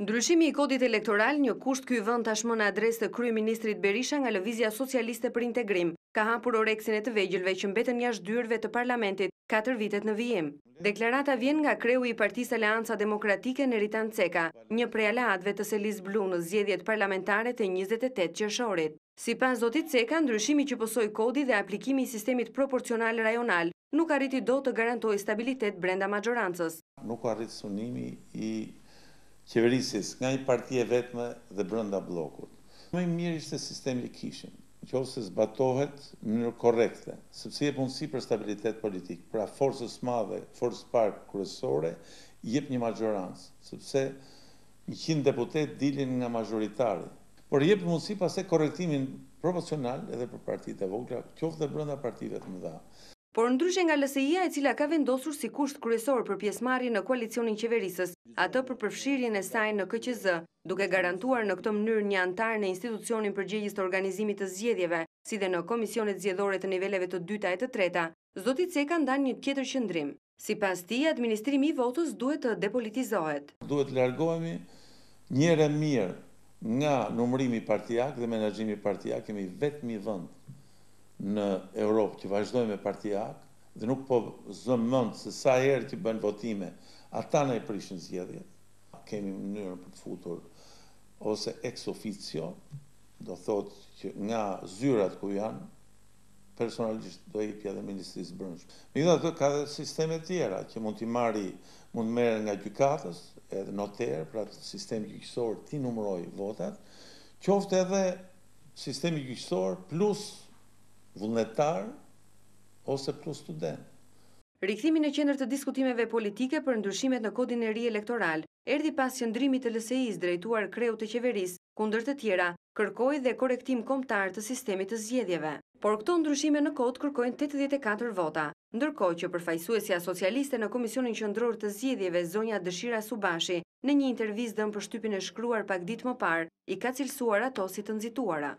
Ndryshimi i kodit elektoral, një kusht ky vënë tashmë në adresë të kryeministrit Berisha nga lëvizja socialiste për integrim, ka hapur oreksin e të vegjëlve që mbetën jashtë dyerve të parlamentit 4 vitet në vijim. Deklarata vjen nga kreu i partisë Aleanca Demokratike Neritan Ceka, një prej aleatëve të selisë blu në zgjedhjet parlamentare të 28 qershorit. Sipas zotit Ceka, ndryshimi që pësoi kodi dhe aplikimi i sistemit proporcional rajonal, nuk arriti dot të garantojë stabilitet brenda maxhorancës. Nuk u arrit synimi i qeverisjes nga një parti e vetme dhe brenda bllokut. Më i mirë ishte sistemi që kishim, në qoftë se zbatohet në mënyrë korrekte, sepse jep mundësi për stabilitet politik, pra forcës së madhe, forcës së parë kryesore i jep një maxhorancë, sepse Njëqind deputetë dilin nga mazhoritari. Por jep mundësi pastaj korrektimin proporcional edhe për partitë e vogla, qoftë dhe brenda partive të mëdha. Por ndryshe nga LSI-ja e cila ka vendosur si kusht kryesor për pjesëmarrjen në koalicionin qeverisës, atë për përfshirjen e saj në KQZ, duke garantuar në këtë mënyrë një anëtar në institucionin përgjegjës të organizimit të zgjedhjeve, si dhe në komisionet zgjedhore të niveleve të dyta e të treta, zoti Ceka ndan një tjetër qëndrim. Sipas tij, administrimi i votës duhet të depolitizohet. Duhet të largohemi njëherë e mirë nga numërimi partiak dhe menaxhimi partiak, jemi i vetmi vend në Europë që vazhdojmë me partiak dhe nuk po zëmë mend se sa herë që bëhen votime ata na i prishin zgjedhjet, kemi mënyrën për të futur ose ex officio, do thotë që nga zyrat ku janë, personalisht do e jepja dhe Ministrisë së Brendshme. Megjithatë ka dhe sisteme të tjera që mund t'i marri, mund të merren nga gjykatës, edhe noterë, pra sistemi gjyqësor t'i numërojë votat, qoftë edhe sistemi gjyqësor plus vullnetarë ose plus studentë. Rikthimi në qendër të diskutimeve politike për ndryshimet në Kodin e ri Elektoral erdhi pas qëndrimit të LSI-së drejtuar kreut të Qeverisë, ku ndër të tjera, kërkoi dhe korrektim kombëtar të sistemit të zgjedhjeve. Por këto ndryshime në kod kërkojnë tetëdhjetë e katër vota, ndërkohë që përfaqësuesja socialiste në Komisionin Qendror të Zgjedhjeve, zonja Deshira Subashi, në një intervistë dhënë për shtypin e shkruar pak ditë më parë, i ka cilësuar ato si të nxituara.